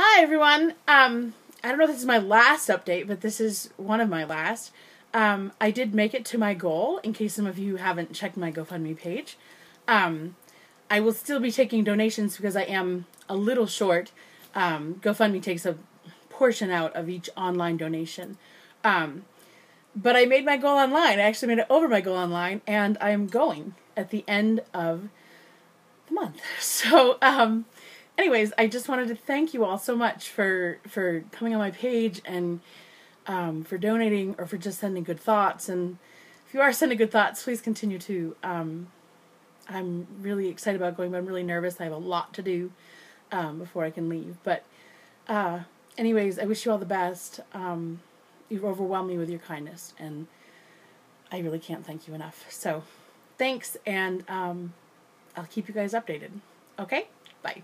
Hi everyone. Um, I don't know if this is my last update, but this is one of my last. Um, I did make it to my goal. In case some of you haven't checked my GoFundMe page, um, I will still be taking donations because I am a little short. Um, GoFundMe takes a portion out of each online donation. Um, but I made my goal online. I actually made it over my goal online, and I am going at the end of the month. So, um, anyways, I just wanted to thank you all so much for for coming on my page and um, for donating or for just sending good thoughts. And if you are sending good thoughts, please continue to. Um, I'm really excited about going, but I'm really nervous. I have a lot to do um, before I can leave. But, uh, anyways, I wish you all the best. Um, you've overwhelmed me with your kindness, and I really can't thank you enough. So, thanks, and um, I'll keep you guys updated. Okay? Bye.